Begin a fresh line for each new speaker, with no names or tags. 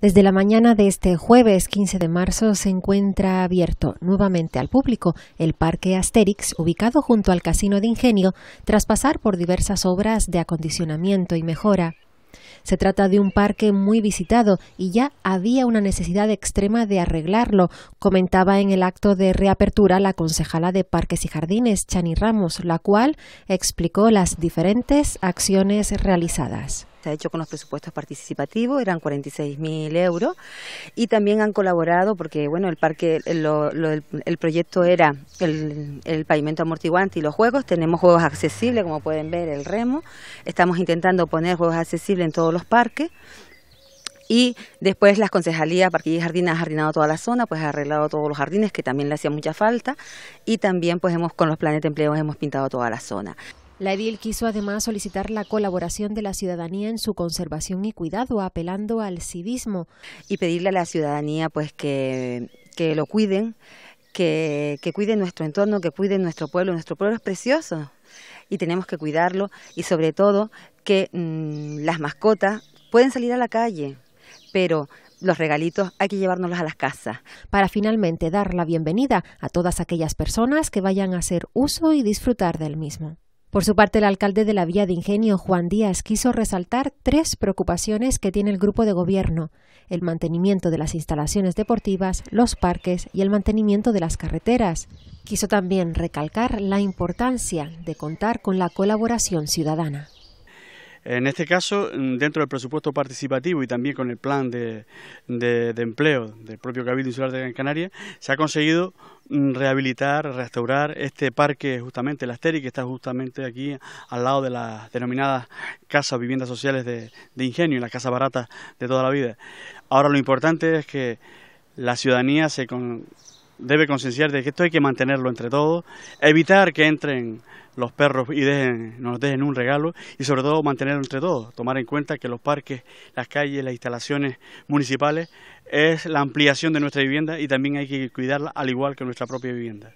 Desde la mañana de este jueves 15 de marzo se encuentra abierto nuevamente al público el Parque Asterix, ubicado junto al Casino de Ingenio, tras pasar por diversas obras de acondicionamiento y mejora. Se trata de un parque muy visitado y ya había una necesidad extrema de arreglarlo, comentaba en el acto de reapertura la concejala de Parques y Jardines, Chani Ramos, la cual explicó las diferentes acciones realizadas.
Ha hecho con los presupuestos participativos, eran 46.000 euros y también han colaborado porque bueno el parque, el, proyecto era el, el, pavimento amortiguante y los juegos. Tenemos juegos accesibles, como pueden ver, el remo. Estamos intentando poner juegos accesibles en todos los parques. Y después las concejalías, Parque y Jardín, ha jardinado toda la zona, pues ha arreglado todos los jardines, que también le hacía mucha falta. Y también, pues hemos con los planes de empleo hemos pintado toda la zona.
La edil quiso además solicitar la colaboración de la ciudadanía en su conservación y cuidado, apelando al civismo.
Y pedirle a la ciudadanía pues que, que lo cuiden, que, que cuiden nuestro entorno, que cuiden nuestro pueblo. Nuestro pueblo es precioso y tenemos que cuidarlo y sobre todo que mm, las mascotas pueden salir a la calle, pero los regalitos hay que llevárnoslos a las casas.
Para finalmente dar la bienvenida a todas aquellas personas que vayan a hacer uso y disfrutar del mismo. Por su parte, el alcalde de la Villa de Ingenio, Juan Díaz, quiso resaltar tres preocupaciones que tiene el grupo de gobierno el mantenimiento de las instalaciones deportivas, los parques y el mantenimiento de las carreteras. Quiso también recalcar la importancia de contar con la colaboración ciudadana.
En este caso, mm, dentro del presupuesto participativo y también con el plan de, empleo del propio Cabildo Insular de Gran Canaria, se ha conseguido mm, rehabilitar, restaurar este parque justamente, el Asteri, que está justamente aquí al lado de las denominadas casas o viviendas sociales de, ingenio, las casas baratas de toda la vida. Ahora lo importante es que la ciudadanía se debe concienciar de que esto hay que mantenerlo entre todos, evitar que entren los perros y nos dejen un regalo y sobre todo mantenerlo entre todos, tomar en cuenta que los parques, las calles, las instalaciones municipales es la ampliación de nuestra vivienda y también hay que cuidarla al igual que nuestra propia vivienda.